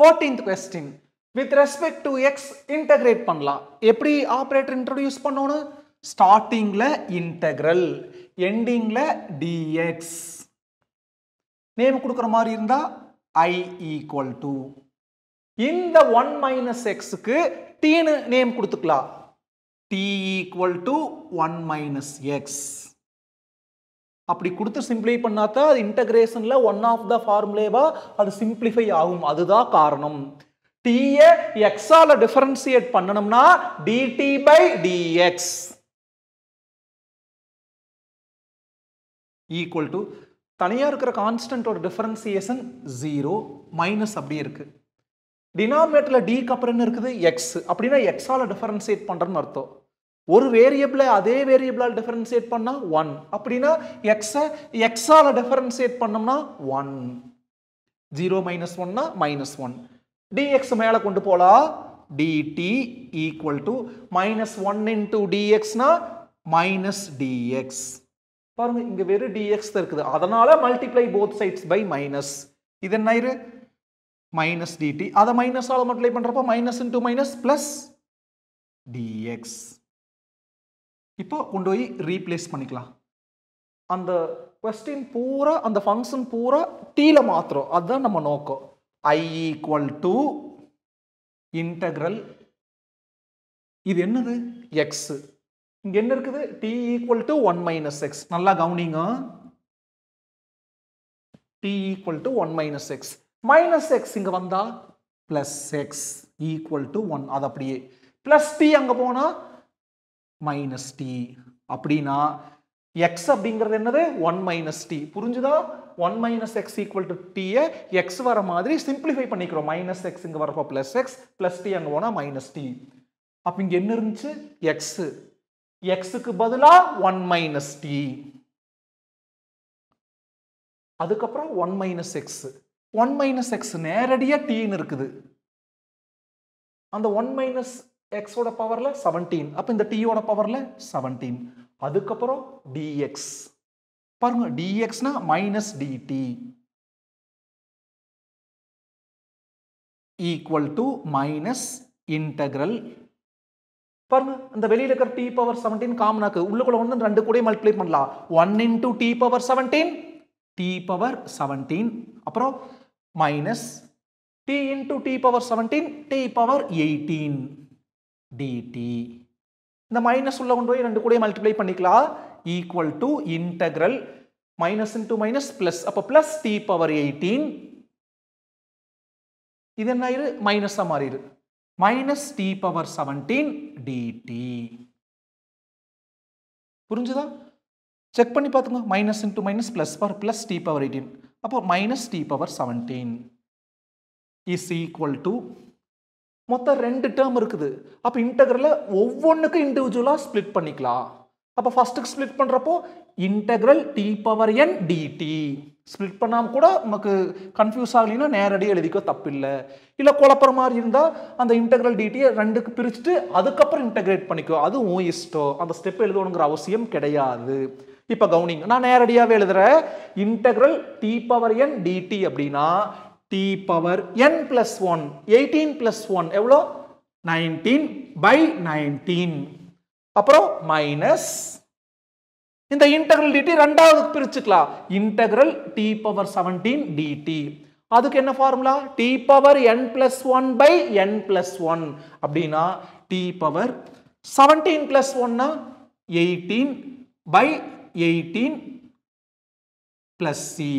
Fourteenth question with respect to x integrate பண்ணலாம். எப்படி operator introduce பண்ணணும் ஸ்டார்டிங்கில் இன்டெக்ரல் எண்டிங்கில் டிஎக்ஸ் நேம் கொடுக்குற மாதிரி இருந்தால் ஐ ஈக்குவல் டு இந்த ஒன் மைனஸ் எக்ஸுக்கு டீனு நேம் கொடுத்துக்கலாம். T equal to one minus x அப்படி கொடுத்து சிம்பிளை பண்ணாதான் அது இன்டகிரேஷனில் ஒன் ஆஃப் த ஃபார்முலேவா அது சிம்பிளிஃபை ஆகும். அதுதான் காரணம். டிஏ எக்ஸால டிஃபரன்சியேட் பண்ணணும்னா dt by dx equal to தனியாக இருக்கிற கான்ஸ்டன்டோட டிஃபரன்சியேஷன் ஜீரோ மைனஸ் அப்படியே இருக்கு. டினாமினேட்டரில் டிக்கு அப்புறம் என்ன இருக்குது? எக்ஸ் அப்படின்னா எக்ஸால டிஃபரன்சியேட் பண்ணுறன்னு அர்த்தம். ஒரு வேரியபிளை அதே வேரியபிளால் டிஃபரன்சியேட் பண்ணா ஒன் அப்படின்னா எக்ஸை எக்ஸால டிஃபரன்சியேட் பண்ணோம்னா ஒன் ஜீரோ மைனஸ் ஒன்னா மைனஸ் ஒன் டிஎக்ஸ் மேலே கொண்டு போலாம் dt equal to minus one into டிஎக்ஸ்னா minus dx பாருங்க இங்க வெறும் டிஎக்ஸ் தான் இருக்குது. அதனால multiply both sides by minus இது என்ன மைனஸ் டிடி அதை மைனஸால மல்டிப்ளை பண்றப்போ minus into minus plus dx இப்போ கொண்டு போய் ரீப்ளேஸ் பண்ணிக்கலாம். அந்த கொஸ்டின் பூரா அந்த ஃபங்க்ஷன் பூரா டீல மாத்திரம். அதுதான் நம்ம நோக்கம். ஐ ஈக்குவல் டு இன்டகிரல் இது என்னது? எக்ஸ் இங்க என்ன இருக்குது? T equal to one minus x நல்லா கவனிங்க. T equal to one minus x minus x இங்க வந்தா plus x equal to one அது அப்படியே. பிளஸ் டி அங்க போனா மைனஸ் டி அப்படின்னா எக்ஸ் அப்படிங்கிறது என்னது? ஒன் மைனஸ் டி புரிஞ்சுதா? One minus x equal to டியை x வர மாதிரி சிம்பிளிஃபை பண்ணிக்கிறோம். மைனஸ் எக்ஸ் இங்கே வரப்போ ப்ளஸ் எக்ஸ் ப்ளஸ் டி அங்கே போனால் மைனஸ் டி அப்போ இங்கே என்ன இருந்துச்சு? எக்ஸ் எக்ஸுக்கு பதிலாக ஒன் மைனஸ் டி அதுக்கப்புறம் one minus x one minus x நேரடியாக டீன்னு இருக்குது. அந்த ஒன் மைனஸ் எக்ஸோட பவரில் செவன்டீன் அப்போ இந்த டீயோட பவரில் செவன்டீன் அதுக்கப்புறம் டிஎக்ஸ் பாருங்க டிஎக்ஸ்னா minus dt equal to minus integral பாருங்க இந்த வெளியில் இருக்கிற டி பவர் செவன்டீன் காமனாக்கு உள்ளுக்குள்ள வந்து ரெண்டு கூட மல்டிப்ளை பண்ணலாம். One into t power seventeen t power seventeen அப்புறம் minus t into t power seventeen t power eighteen dt இந்த மைனஸ் உள்ள கொண்டு போய் ரெண்டு கூட மல்டிப்ளை பண்ணிக்கலாம். Equal to integral minus into minus plus அப்போ பிளஸ் டி பவர் எயிட்டீன் இது என்ன ஆயிரு மைனஸாக மாறிடு minus t power seventeen dt புரிஞ்சுதா? செக் பண்ணி பார்த்துங்க. Minus into minus plus power plus t power eighteen அப்போ minus t power seventeen is equal to மொத்தம் ரெண்டு டேர்ம் இருக்குது. அப்போ இன்டகிரலை ஒவ்வொன்றுக்கும் இண்டிவிஜுவலாக ஸ்ப்ளிட் பண்ணிக்கலாம். அப்போ ஃபர்ஸ்ட்டுக்கு ஸ்ப்ளிட் பண்ணுறப்போ integral t power n dt split பண்ணாமல் கூட நமக்கு கன்ஃபியூஸ் ஆகலைன்னா நேரடியாக எழுதிக்கோ தப்பில்லை. இல்லை குழப்பற மாதிரி இருந்தால் அந்த இன்டகிரல் டிடியை ரெண்டுக்கு பிரிச்சுட்டு அதுக்கப்புறம் இன்டகிரேட் பண்ணிக்கோ. அது உன் இஷ்டம். அந்த ஸ்டெப் எழுதணுங்கிற அவசியம் கிடையாது. இப்போ கவுனிங் நான் நேரடியாகவே எழுதுகிறேன் integral t power n dt அப்படின்னா t power n plus one eighteen plus one எவ்வளோ நைன்டீன் பை நைன்டீன் அப்புறம் மைனஸ் இந்த இன்டகிரல் டிடி ரெண்டாவது பிரிச்சுக்கலாம். Integral t power seventeen dt அதுக்கு என்ன formula t power n plus one by n plus one அப்படின்னா D power seventeen plus ஒன்னா eighteen by eighteen plus c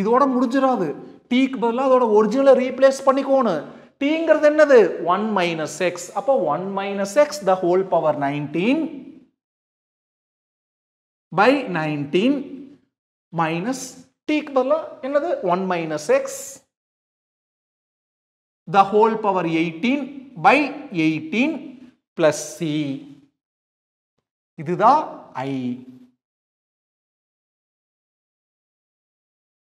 இதோட முடிஞ்சிடாது. டீக்கு பதிலாக அதோட ஒரிஜினலை ரீப்ளேஸ் பண்ணிக்கோணும் டீங்கிறது என்னது? ஒன் மைனஸ் எக்ஸ் அப்போ one minus x the whole power nineteen by nineteen minus டீக்கு பதிலாக என்னது? One minus x the whole power eighteen by eighteen plus c இதுதான் ஐ